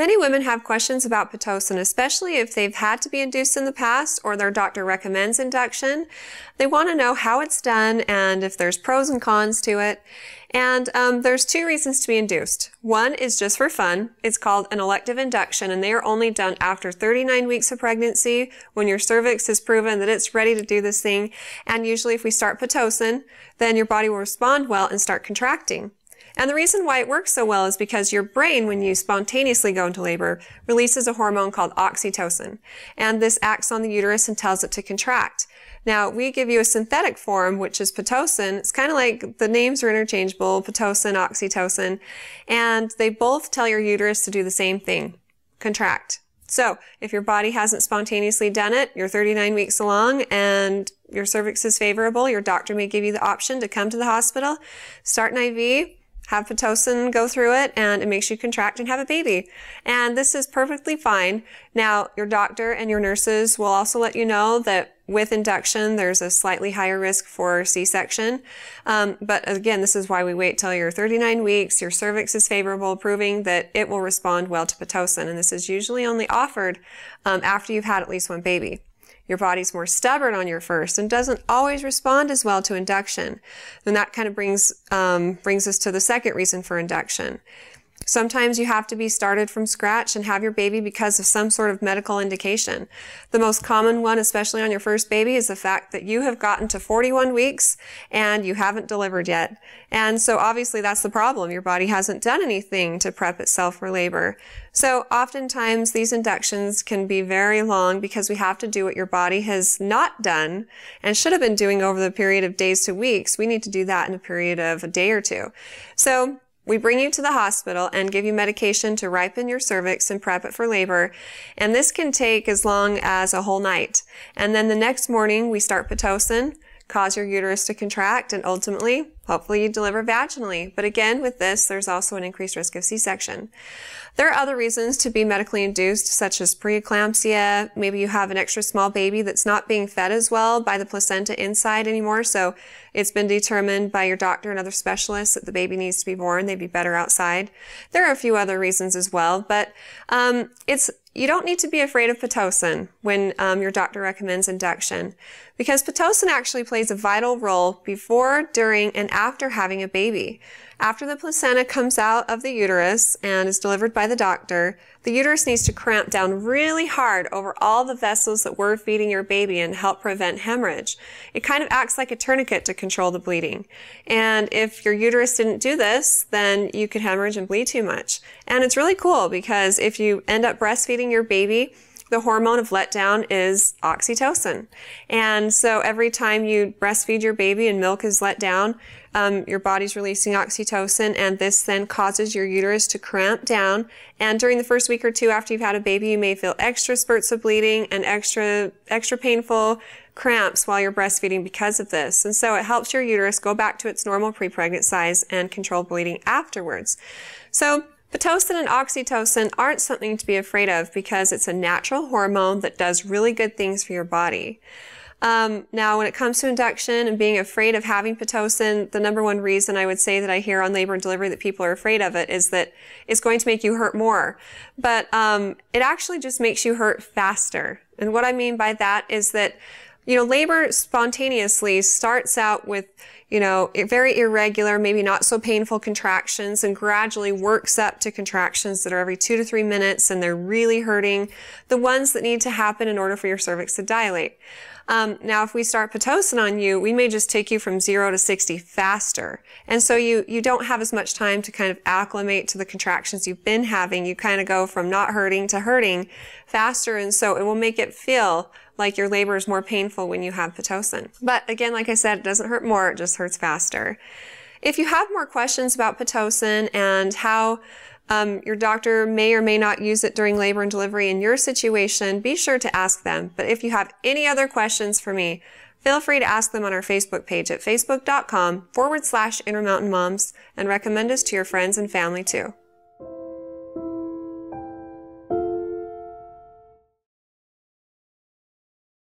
Many women have questions about Pitocin, especially if they've had to be induced in the past or their doctor recommends induction. They want to know how it's done and if there's pros and cons to it. And um, there's two reasons to be induced. One is just for fun. It's called an elective induction, and they are only done after 39 weeks of pregnancy when your cervix has proven that it's ready to do this thing. And usually, if we start Pitocin, then your body will respond well and start contracting. And the reason why it works so well is because your brain, when you spontaneously go into labor, releases a hormone called oxytocin. And this acts on the uterus and tells it to contract. Now, we give you a synthetic form, which is Pitocin. It's kind of like the names are interchangeable, Pitocin, oxytocin, and they both tell your uterus to do the same thing, contract. So, if your body hasn't spontaneously done it, you're 39 weeks along and your cervix is favorable, your doctor may give you the option to come to the hospital, start an IV, have Pitocin go through it and it makes you contract and have a baby. And this is perfectly fine. Now, your doctor and your nurses will also let you know that with induction, there's a slightly higher risk for C-section. Um, but again, this is why we wait till you're 39 weeks, your cervix is favorable, proving that it will respond well to Pitocin. And this is usually only offered um, after you've had at least one baby. Your body's more stubborn on your first and doesn't always respond as well to induction. Then that kind of brings, um, brings us to the second reason for induction. Sometimes you have to be started from scratch and have your baby because of some sort of medical indication. The most common one, especially on your first baby, is the fact that you have gotten to 41 weeks and you haven't delivered yet. And so obviously that's the problem. Your body hasn't done anything to prep itself for labor. So oftentimes these inductions can be very long because we have to do what your body has not done and should have been doing over the period of days to weeks. We need to do that in a period of a day or two. So we bring you to the hospital and give you medication to ripen your cervix and prep it for labor. And this can take as long as a whole night. And then the next morning we start Pitocin, cause your uterus to contract, and ultimately, hopefully you deliver vaginally. But again, with this, there's also an increased risk of C-section. There are other reasons to be medically induced, such as preeclampsia. Maybe you have an extra small baby that's not being fed as well by the placenta inside anymore. So it's been determined by your doctor and other specialists that the baby needs to be born. They'd be better outside. There are a few other reasons as well, but um, it's you don't need to be afraid of Pitocin when um, your doctor recommends induction because Pitocin actually plays a vital role before, during, and after having a baby. After the placenta comes out of the uterus and is delivered by the doctor, the uterus needs to cramp down really hard over all the vessels that were feeding your baby and help prevent hemorrhage. It kind of acts like a tourniquet to control the bleeding. And if your uterus didn't do this, then you could hemorrhage and bleed too much. And it's really cool because if you end up breastfeeding your baby, the hormone of letdown is oxytocin. And so every time you breastfeed your baby and milk is let down, um, your body's releasing oxytocin, and this then causes your uterus to cramp down. And during the first week or two after you've had a baby, you may feel extra spurts of bleeding and extra, extra painful cramps while you're breastfeeding because of this. And so it helps your uterus go back to its normal pre-pregnant size and control bleeding afterwards. So Pitocin and oxytocin aren't something to be afraid of because it's a natural hormone that does really good things for your body. Um, now, when it comes to induction and being afraid of having Pitocin, the number one reason I would say that I hear on labor and delivery that people are afraid of it is that it's going to make you hurt more. But um, it actually just makes you hurt faster. And what I mean by that is that you know, labor spontaneously starts out with, you know, very irregular, maybe not so painful contractions and gradually works up to contractions that are every two to three minutes and they're really hurting. The ones that need to happen in order for your cervix to dilate. Um, now, if we start Pitocin on you, we may just take you from zero to 60 faster. And so you, you don't have as much time to kind of acclimate to the contractions you've been having. You kind of go from not hurting to hurting faster. And so it will make it feel like your labor is more painful when you have Pitocin. But again, like I said, it doesn't hurt more, it just hurts faster. If you have more questions about Pitocin and how um, your doctor may or may not use it during labor and delivery in your situation, be sure to ask them. But if you have any other questions for me, feel free to ask them on our Facebook page at facebook.com forward slash Intermountain Moms and recommend us to your friends and family too.